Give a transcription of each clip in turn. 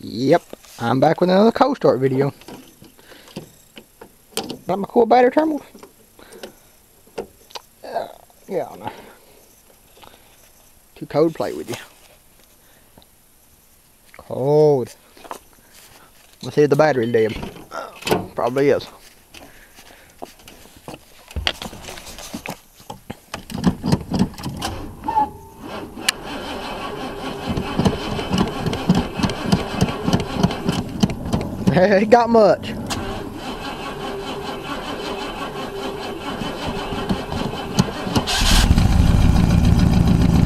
Yep, I'm back with another cold start video. Got my cool battery terminal. Uh, yeah, no. Too cold to play with you. Cold. Let's see if the battery's dead. Probably is. it got much.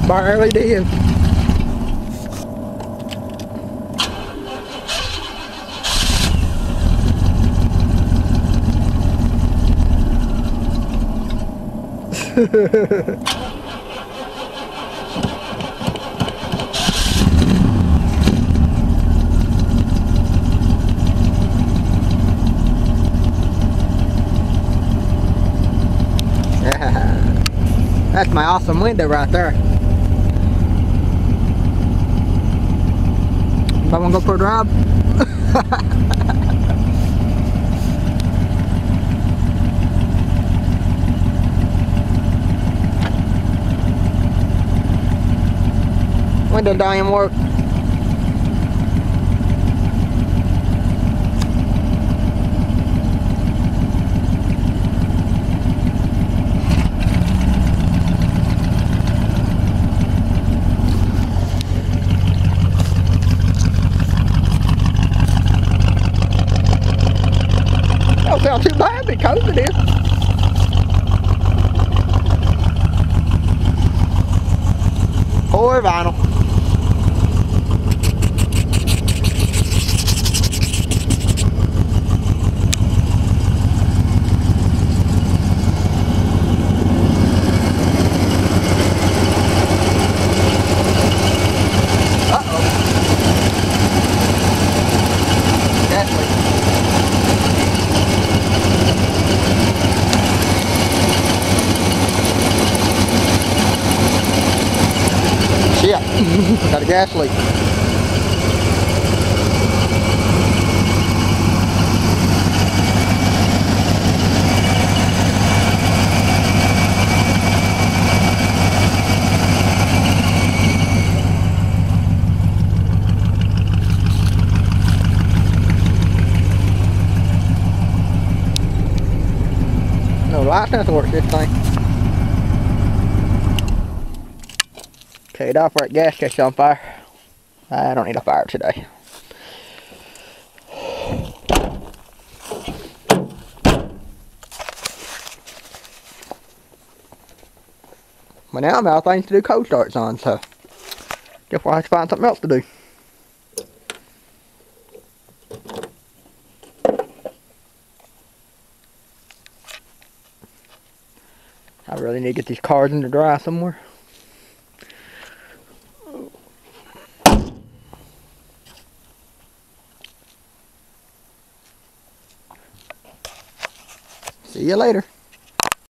Barely did. That's my awesome window right there. If I want to go for a drive? Window don't work. Don't sound too bad because it is. Poor vinyl. Got a gas leak. No lights, nothing works this thing. It off right gas catch on fire. I don't need a fire today. But now I'm out of things to do cold starts on, so guess we'll have to find something else to do. I really need to get these cars in the dry somewhere. See you later.